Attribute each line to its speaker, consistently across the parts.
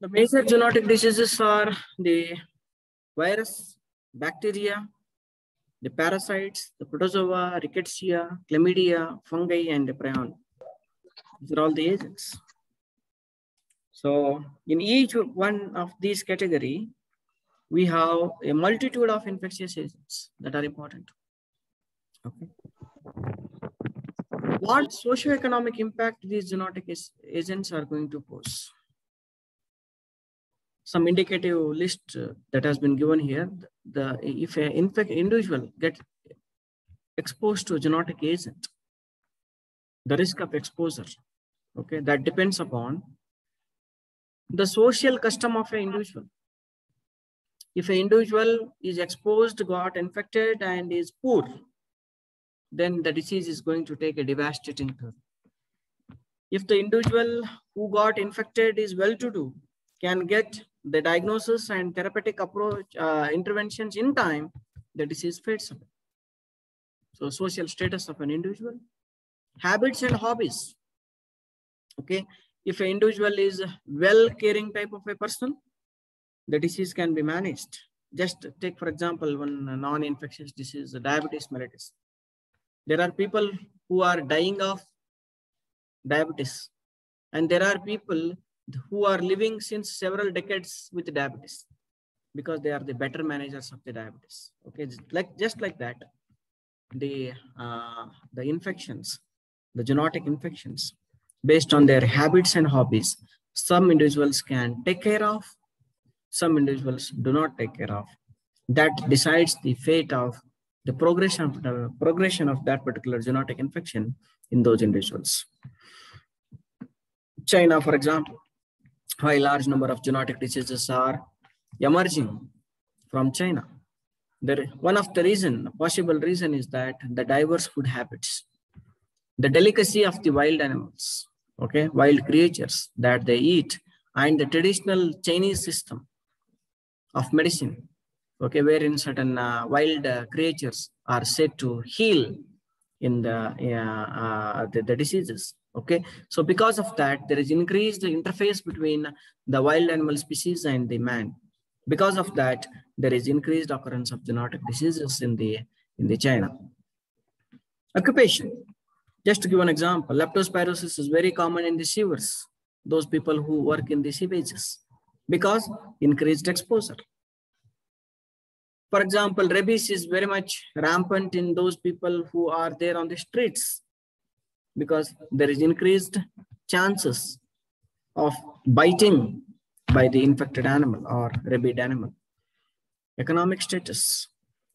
Speaker 1: The major zoonotic diseases are the virus, bacteria, the parasites, the protozoa, rickettsia, chlamydia, fungi, and the prion. These are all the agents. So in each one of these category, we have a multitude of infectious agents that are important. Okay. What socioeconomic impact these zoonotic agents are going to pose? Some indicative list uh, that has been given here. The if an infect individual get exposed to a zoonotic agent, the risk of exposure, okay, that depends upon the social custom of an individual. If an individual is exposed, got infected, and is poor, then the disease is going to take a devastating turn. If the individual who got infected is well-to-do, can get the diagnosis and therapeutic approach uh, interventions in time, the disease fades away. So social status of an individual, habits and hobbies. Okay, if an individual is well caring type of a person, the disease can be managed. Just take, for example, one non-infectious disease, diabetes mellitus. There are people who are dying of diabetes. And there are people who are living since several decades with diabetes because they are the better managers of the diabetes. Okay, like just like that, the uh, the infections, the zoonotic infections, based on their habits and hobbies, some individuals can take care of, some individuals do not take care of. That decides the fate of the progression of the progression of that particular zoonotic infection in those individuals. China, for example, a large number of genetic diseases are emerging from China. There, one of the reason, possible reason is that the diverse food habits, the delicacy of the wild animals, okay, wild creatures that they eat, and the traditional Chinese system of medicine okay, wherein certain uh, wild uh, creatures are said to heal in the, uh, the, the diseases. Okay, so because of that, there is increased interface between the wild animal species and the man. Because of that, there is increased occurrence of zoonotic diseases in the in the China. Occupation. Just to give an example, leptospirosis is very common in the sewers. Those people who work in the sewages because increased exposure. For example, rabies is very much rampant in those people who are there on the streets because there is increased chances of biting by the infected animal or rabid animal. Economic status.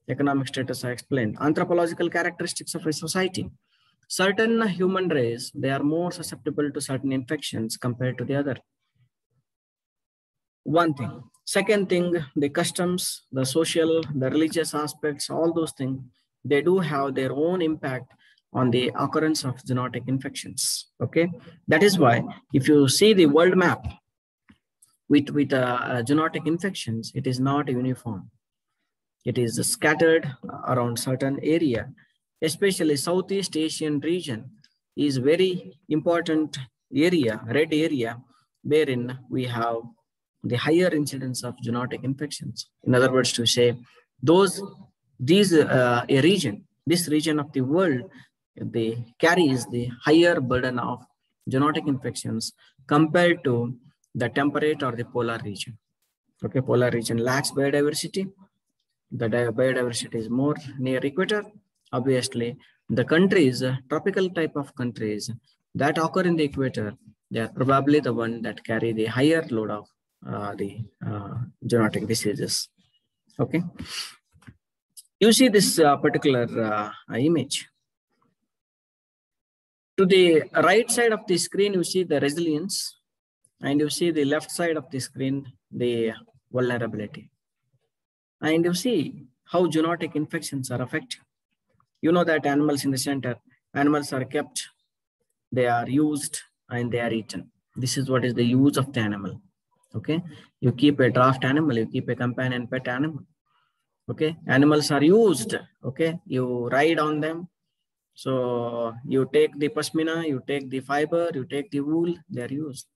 Speaker 1: Economic status I explained. Anthropological characteristics of a society. Certain human race, they are more susceptible to certain infections compared to the other. One thing. Second thing, the customs, the social, the religious aspects, all those things, they do have their own impact on the occurrence of zoonotic infections. Okay, that is why if you see the world map with with uh, uh, zoonotic infections, it is not uniform. It is scattered around certain area, especially Southeast Asian region is very important area, red area, wherein we have the higher incidence of zoonotic infections. In other words, to say those, these uh, a region, this region of the world, they carries the higher burden of zoonotic infections compared to the temperate or the polar region. Okay, polar region lacks biodiversity. The biodiversity is more near equator. Obviously, the countries, tropical type of countries that occur in the equator, they are probably the one that carry the higher load of uh, the uh, diseases. Okay. You see this uh, particular image. To the right side of the screen, you see the resilience, and you see the left side of the screen, the vulnerability. And you see how zoonotic infections are affected. You know that animals in the center, animals are kept, they are used, and they are eaten. This is what is the use of the animal okay you keep a draft animal you keep a companion pet animal okay animals are used okay you ride on them so you take the pashmina you take the fiber you take the wool they are used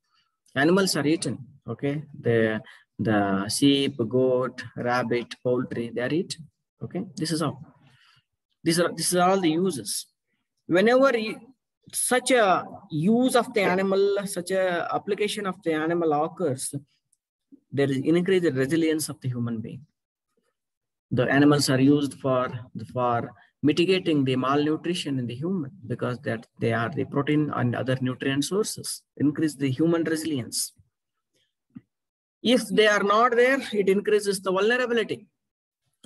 Speaker 1: Animals are eaten. Okay, the the sheep, goat, rabbit, poultry, they are eaten. Okay, this is all. These are this is all the uses. Whenever you, such a use of the animal, such a application of the animal occurs, there is increased resilience of the human being. The animals are used for for mitigating the malnutrition in the human because that they are the protein and other nutrient sources, increase the human resilience. If they are not there, it increases the vulnerability.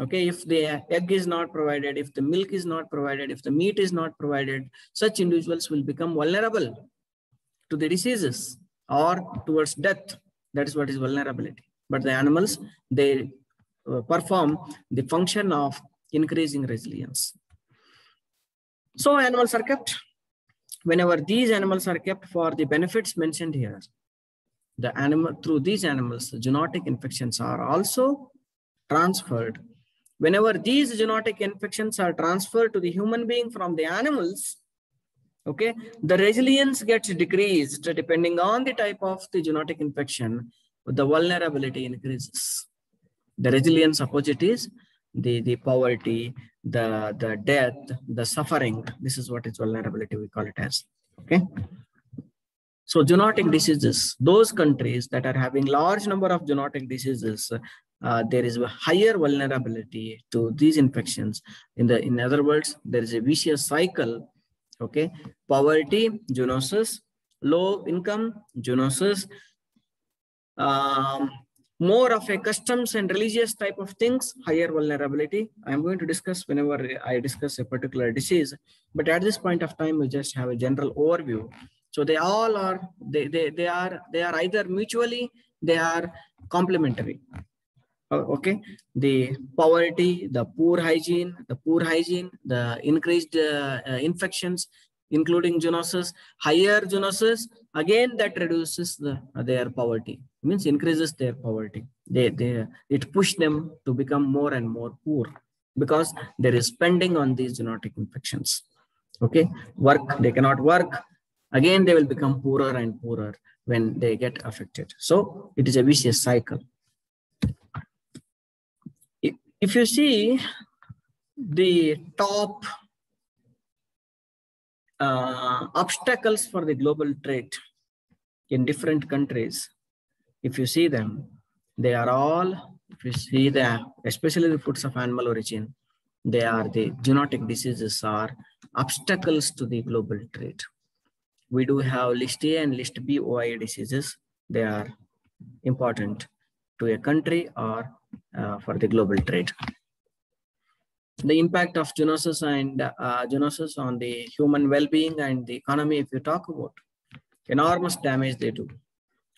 Speaker 1: Okay, if the egg is not provided, if the milk is not provided, if the meat is not provided, such individuals will become vulnerable to the diseases or towards death. That is what is vulnerability. But the animals, they uh, perform the function of increasing resilience. So animals are kept. Whenever these animals are kept for the benefits mentioned here, the animal through these animals, the zoonotic infections are also transferred. Whenever these zoonotic infections are transferred to the human being from the animals, okay, the resilience gets decreased depending on the type of the zoonotic infection, the vulnerability increases. The resilience opposite is the, the poverty, the, the death, the suffering. This is what is vulnerability, we call it as. Okay. So zoonotic diseases, those countries that are having large number of zoonotic diseases, uh, there is a higher vulnerability to these infections. In the in other words, there is a vicious cycle. Okay, poverty, zoonosis, low income, zoonosis, um, more of a customs and religious type of things, higher vulnerability. I'm going to discuss whenever I discuss a particular disease, but at this point of time, we just have a general overview. So they all are, they, they, they are, they are either mutually, they are complementary. Okay, the poverty, the poor hygiene, the poor hygiene, the increased uh, uh, infections, including zoonosis, higher zoonosis, again that reduces the, their poverty means increases their poverty. They, they, it push them to become more and more poor because there is spending on these zoonotic infections. Okay, work, they cannot work. Again, they will become poorer and poorer when they get affected. So it is a vicious cycle. If you see the top uh, obstacles for the global trade in different countries, if you see them, they are all, if you see them, especially the foods of animal origin, they are the zoonotic diseases are obstacles to the global trade. We do have list A and list B OI diseases. They are important to a country or uh, for the global trade. The impact of zoonosis and uh, on the human well-being and the economy, if you talk about, enormous damage they do.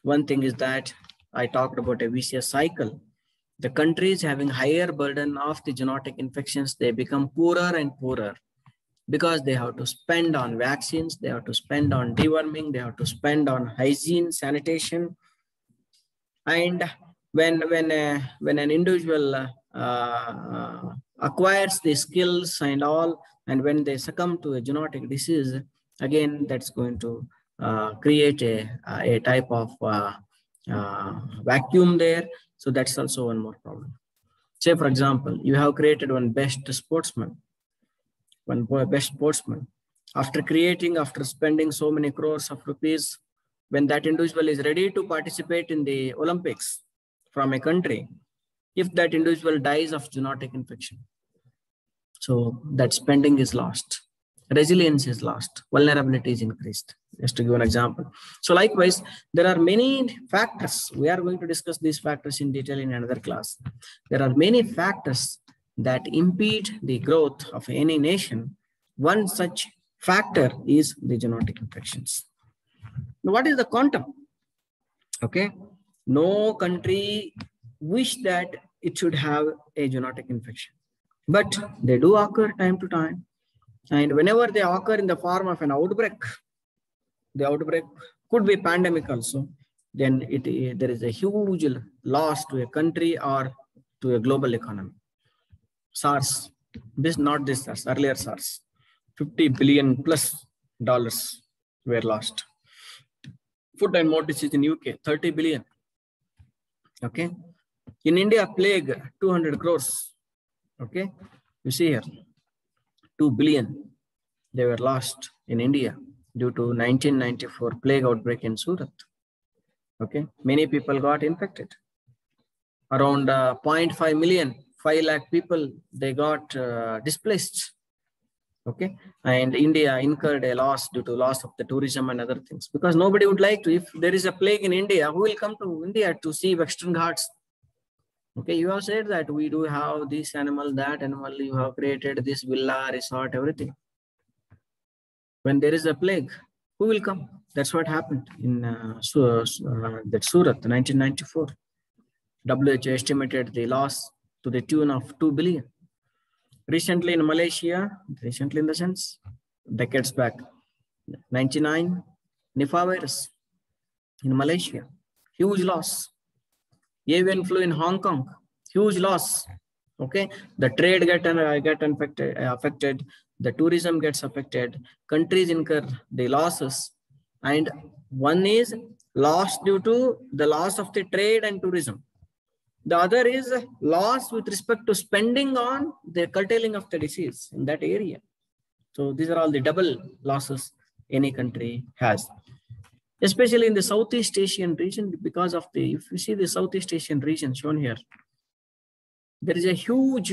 Speaker 1: One thing is that I talked about a vicious cycle. The countries having higher burden of the zoonotic infections, they become poorer and poorer because they have to spend on vaccines, they have to spend on deworming, they have to spend on hygiene, sanitation. And when, when, uh, when an individual uh, uh, acquires the skills and all, and when they succumb to a zoonotic disease, again, that's going to create a, a type of uh, uh, vacuum there. So that's also one more problem. Say, for example, you have created one best sportsman, one best sportsman. After creating, after spending so many crores of rupees, when that individual is ready to participate in the Olympics from a country, if that individual dies of zoonotic infection, so that spending is lost resilience is lost, vulnerability is increased. Just to give an example. So likewise, there are many factors. We are going to discuss these factors in detail in another class. There are many factors that impede the growth of any nation. One such factor is the zoonotic infections. Now, what is the quantum? Okay, no country wish that it should have a zoonotic infection, but they do occur time to time and whenever they occur in the form of an outbreak, the outbreak could be pandemic also, then it, there is a huge loss to a country or to a global economy. SARS, this not this SARS, earlier SARS, 50 billion plus dollars were lost. Foot and mouth disease in UK, 30 billion. Okay. In India, plague, 200 crores. Okay. You see here, 2 billion they were lost in India due to 1994 plague outbreak in Surat. Okay. Many people got infected. Around uh, 0.5 million, 5 lakh people, they got uh, displaced okay and india incurred a loss due to loss of the tourism and other things because nobody would like to if there is a plague in india who will come to india to see western ghats okay you have said that we do have this animal that animal you have created this villa resort everything. When there is a plague who will come? That's what happened in uh, uh, that surat 1994 who estimated the loss to the tune of 2 billion. Recently in Malaysia, recently in the sense, decades back, 99, Nipah virus in Malaysia, huge loss. Avian flu in Hong Kong, huge loss. Okay, the trade get uh, get infected, uh, affected, the tourism gets affected, countries incur the losses, and one is loss due to the loss of the trade and tourism. The other is loss with respect to spending on the curtailing of the disease in that area. So these are all the double losses any country has. Especially in the Southeast Asian region, because of the, if you see the Southeast Asian region shown here, there is a huge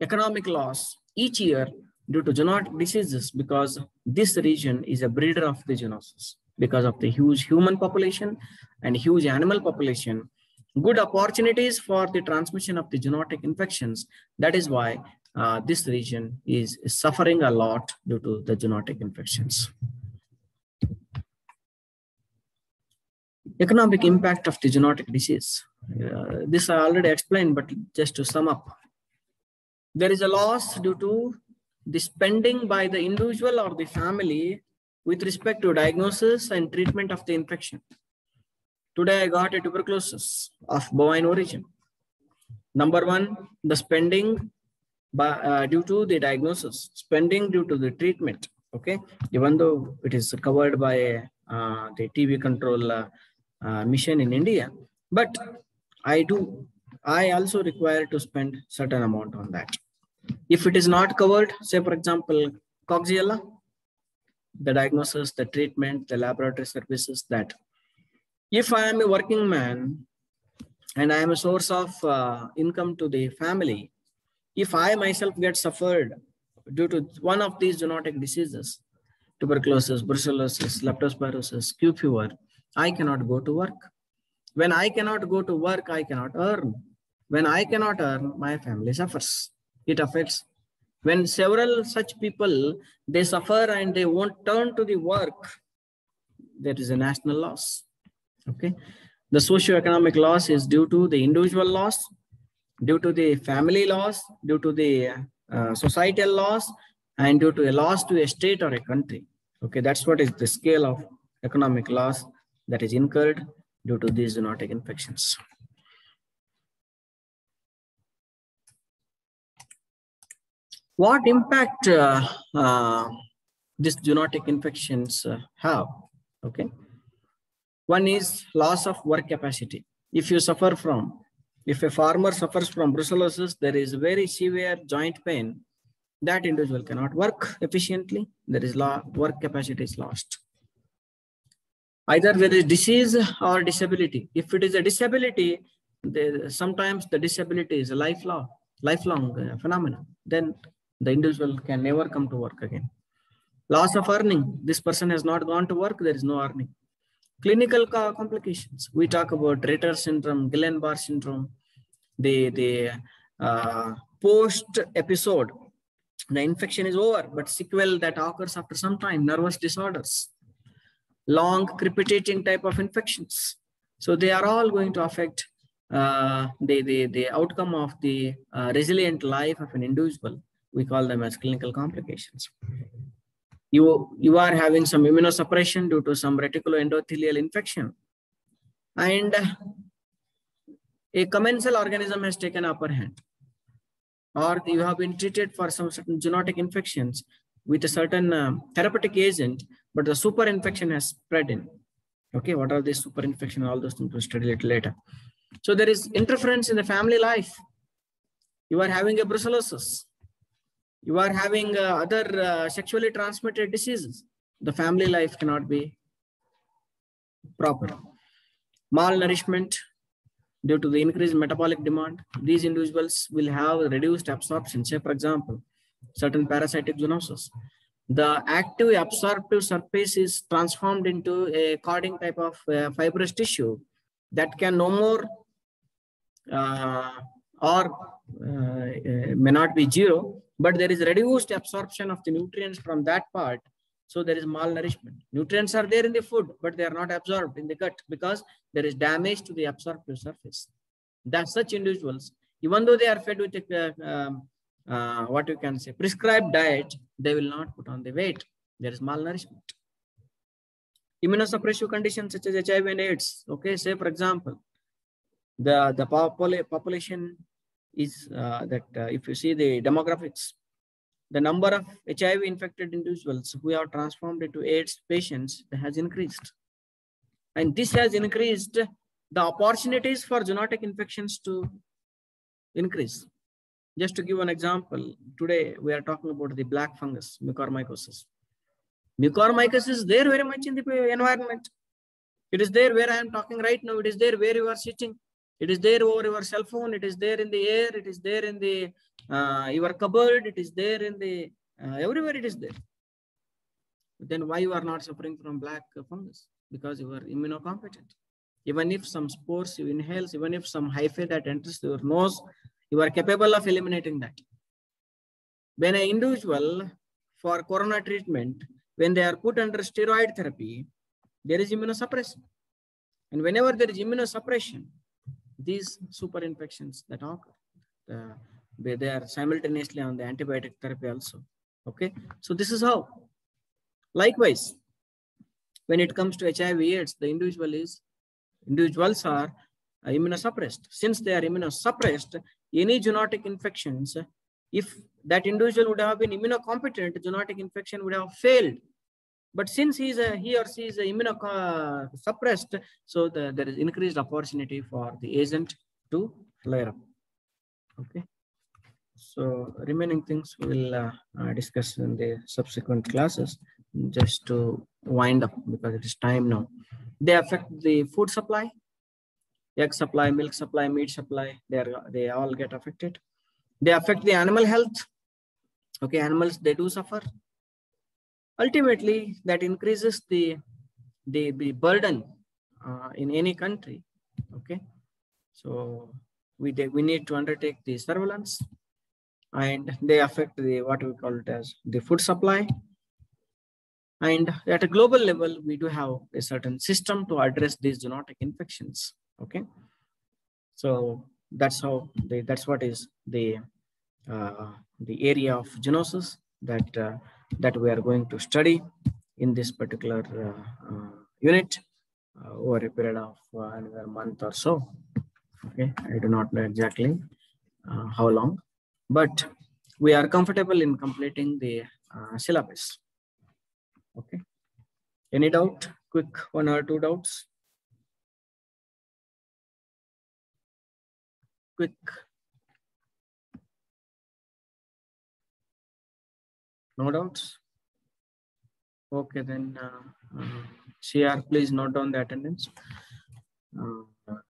Speaker 1: economic loss each year due to zoonotic diseases because this region is a breeder of the zoonosis because of the huge human population and huge animal population good opportunities for the transmission of the zoonotic infections. That is why uh, this region is, is suffering a lot due to the zoonotic infections. Economic impact of the zoonotic disease. Uh, this I already explained, but just to sum up. There is a loss due to the spending by the individual or the family with respect to diagnosis and treatment of the infection. Today I got a tuberculosis of bovine origin. Number one, the spending by, uh, due to the diagnosis, spending due to the treatment. Okay, even though it is covered by uh, the TB control mission in India, but I do, I also require to spend certain amount on that. If it is not covered, say for example, Coxiella, the diagnosis, the treatment, the laboratory services, that if I am a working man and I am a source of uh, income to the family, if I myself get suffered due to one of these zoonotic diseases, tuberculosis, brucellosis, leptospirosis, Q fever, I cannot go to work. When I cannot go to work, I cannot earn. When I cannot earn, my family suffers. It affects. When several such people, they suffer and they won't turn to the work, there is a national loss. Okay. The socio-economic loss is due to the individual loss, due to the family loss, due to the uh, societal loss, and due to a loss to a state or a country. Okay, that's what is the scale of economic loss that is incurred due to these zoonotic infections. What impact uh, uh, these zoonotic infections uh, have? Okay, one is loss of work capacity. If you suffer from, if a farmer suffers from brucellosis, there is very severe joint pain. That individual cannot work efficiently. There is work capacity is lost. Either there is disease or disability. If it is a disability, sometimes the disability is a lifelong, lifelong uh, phenomenon. Then the individual can never come to work again. Loss of earning. This person has not gone to work. There is no earning. Clinical complications. We talk about Reiter syndrome, Guillain-Barre syndrome, the, the uh, post-episode. The infection is over, but sequel that occurs after some time, nervous disorders, long crepitating type of infections. So they are all going to affect uh, the, the, the outcome of the uh, resilient life of an individual. We call them as clinical complications you, you are having some immunosuppression due to some reticuloendothelial infection. And a commensal organism has taken upper hand. Or you have been treated for some certain zoonotic infections with a certain uh, therapeutic agent, but the super infection has spread in. Okay, what are these super infection? All those things we'll study little later. So there is interference in the family life. You are having a brucellosis. You are having uh, other uh, sexually transmitted diseases. The family life cannot be proper. Malnourishment due to the increased metabolic demand. These individuals will have reduced absorption. Say, for example, certain parasitic zoonosis the active absorptive surface is transformed into a cording type of uh, fibrous tissue that can no more uh, or uh, may not be zero, but there is reduced absorption of the nutrients from that part. So there is malnourishment. Nutrients are there in the food, but they are not absorbed in the gut because there is damage to the absorptive surface. That such individuals, even though they are fed with a, uh, um, uh, what you can say, prescribed diet, they will not put on the weight. There is malnourishment. Immunosuppressive conditions such as HIV and AIDS. Okay, say for example, the, the population is uh, that uh, if you see the demographics, the number of HIV infected individuals who are transformed into AIDS patients has increased. And this has increased the opportunities for zoonotic infections to increase. Just to give an example, today we are talking about the black fungus, mucormycosis. Mucormycosis is there very much in the environment. It is there where I am talking right now. It is there where you are sitting. It is there over your cell phone. It is there in the air. It is there in the uh, your cupboard. It is there in the uh, everywhere. It is there. Then why you are not suffering from black fungus? Because you are immunocompetent. Even if some spores you inhale, even if some hyphae that enters your nose, you are capable of eliminating that. When an individual for corona treatment, when they are put under steroid therapy, there is immunosuppression. And whenever there is immunosuppression, these super infections that occur, uh, they, are simultaneously on the antibiotic therapy also. Okay, so this is how. Likewise, when it comes to HIV AIDS, the individual is individuals are immunosuppressed. Since they are immunosuppressed, any zoonotic infections, if that individual would have been immunocompetent, zoonotic infection would have failed. But since he's a, he or she is immunosuppressed, so the, there is increased opportunity for the agent to flare up. Okay. So remaining things we will uh, uh, discuss in the subsequent classes just to wind up because it is time now. They affect the food supply, egg supply, milk supply, meat supply, they, are, they all get affected. They affect the animal health. Okay, animals, they do suffer. Ultimately, that increases the, the, the burden uh, in any country. Okay, so we, we need to undertake the surveillance and they affect the what we call it as the food supply. And at a global level, we do have a certain system to address these zoonotic infections okay. So that's how the that's what is the uh, the area of zoonosis that uh, that we are going to study in this particular uh, uh unit uh, over a period of uh, another month or so. Okay. I do not know exactly how long but we are comfortable in completing the syllabus. Okay. Any doubt? Quick one or two doubts quick. No doubts? Okay, then uh, uh, CR, please note down the attendance. Uh,